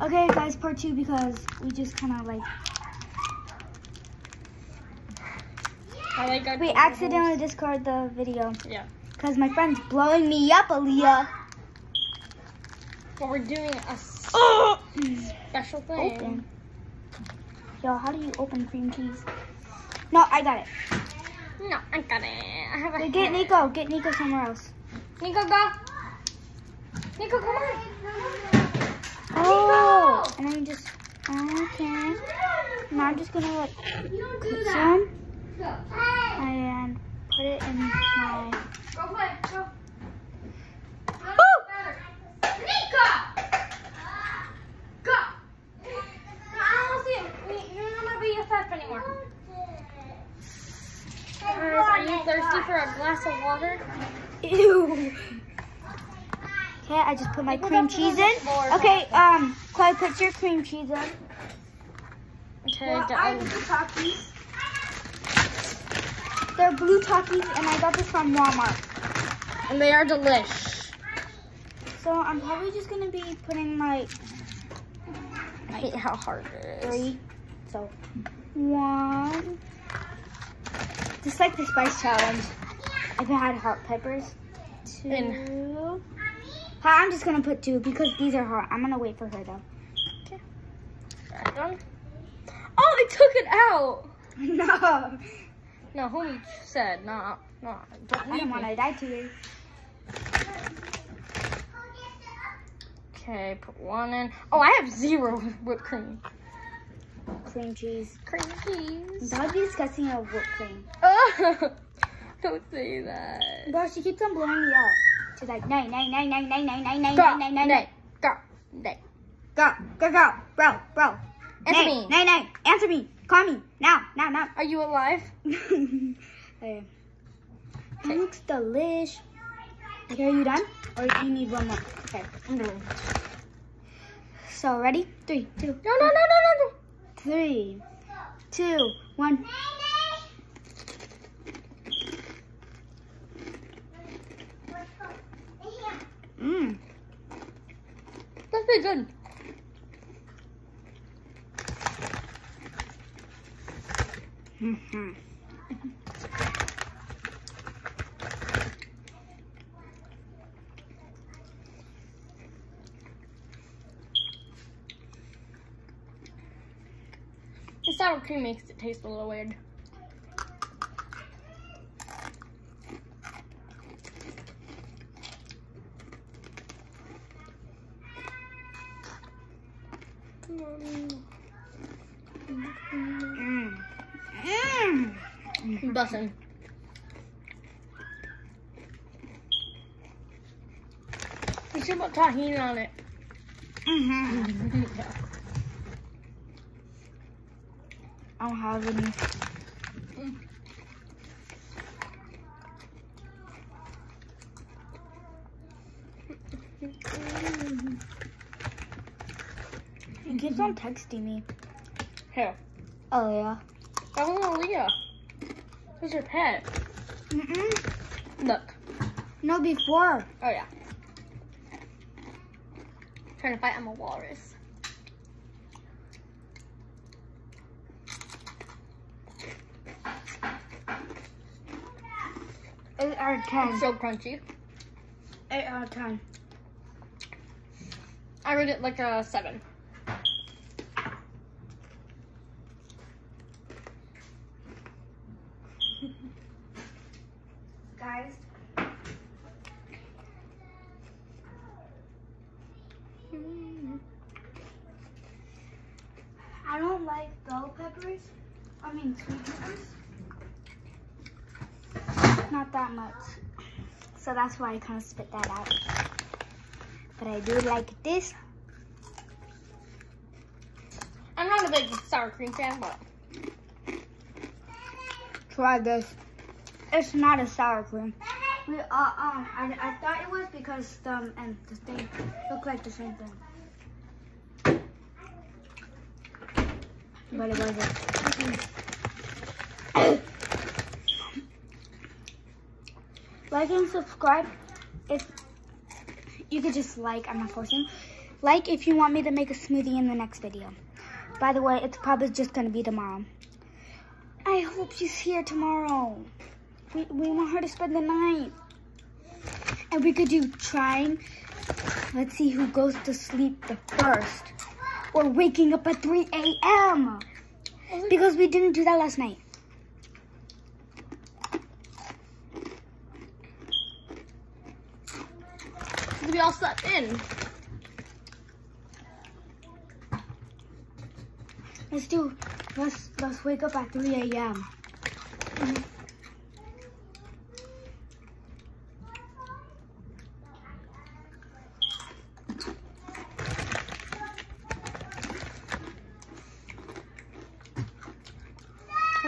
Okay, guys, part two because we just kind of like I like our we accidentally discarded the video Yeah. because my friend's blowing me up, Aaliyah. But we're doing a oh! special thing. Open. Yo, how do you open cream cheese? No, I got it. No, I got it. I have a Wait, get Nico. Get Nico somewhere else. Nico, go. Nico, come on. Oh, and then you just okay. Now I'm just gonna like cut some and put it in my. Go play. Go. Woo! Go! No, I don't see him. You're not gonna BFF anymore. Guys, are you thirsty for a glass of water? Ew. Okay, I just put my cream cheese in. Okay, um, Chloe, put your cream cheese in. Okay, Well, I um, Takis. They're blue Takis, and I got this from Walmart. and they are delish. So I'm probably just gonna be putting my... I hate how hard it is. three. So one. Just like the spice challenge. If it had hot peppers. Two. In. Hi, I'm just gonna put two because these are hot. I'm gonna wait for her though. Okay. done. Oh, I took it out. no. No, homie said, nah, nah, don't I leave don't want to die to you. Okay, put one in. Oh, I have zero whipped cream. Cream cheese. Cream cheese. That would be disgusting of whipped cream. Oh, don't say that. Bro, she keeps on blowing me up. She's like, nay, nay, nay, nay, nay, nay, nay, nay, Go, nay, nay, nay. go, nay. Go, go, go, bro, bro. Answer me. Nay, nay, answer me. Call me. Now, now, now. Are you alive? okay. It looks delish. Okay, are you done? Or do you need one more? Okay. I'm doing. So, ready? Three, two, No, no, no, no, no, three, two, one. Mmm. no. Good. The sour cream makes it taste a little weird. Mmm. Mmm. Bussin'. We should put tahini on it. Mm-hmm. yeah. I don't have any. He keeps on texting me. Here. Oh yeah. That was Aaliyah. Who's your pet? Mm-mm. Look. No, before. Oh yeah. Trying to fight I'm a walrus. Eight out of ten. It's so crunchy. Eight out of ten. I rate it like a seven. Guys. Hmm. I don't like bell peppers. I mean sweet peppers. Not that much. So that's why I kind of spit that out. But I do like this. I'm not a big sour cream fan, but Try this. It's not a sour cream. We, uh, um, I, I thought it was because the, um, and the thing look like the same thing. But it wasn't. like and subscribe if you could just like, I'm not forcing. Like if you want me to make a smoothie in the next video. By the way, it's probably just going to be tomorrow. I hope she's here tomorrow. We, we want her to spend the night. And we could do trying. Let's see who goes to sleep the first. Or waking up at 3 a.m. Because we didn't do that last night. We all slept in. Let's do, let's, let's wake up at 3 a.m.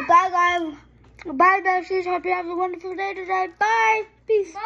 Bye guys. Bye besties. Hope you have a wonderful day today. Bye. Peace. Bye.